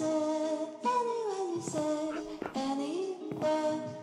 said, anywhere you say, anywhere.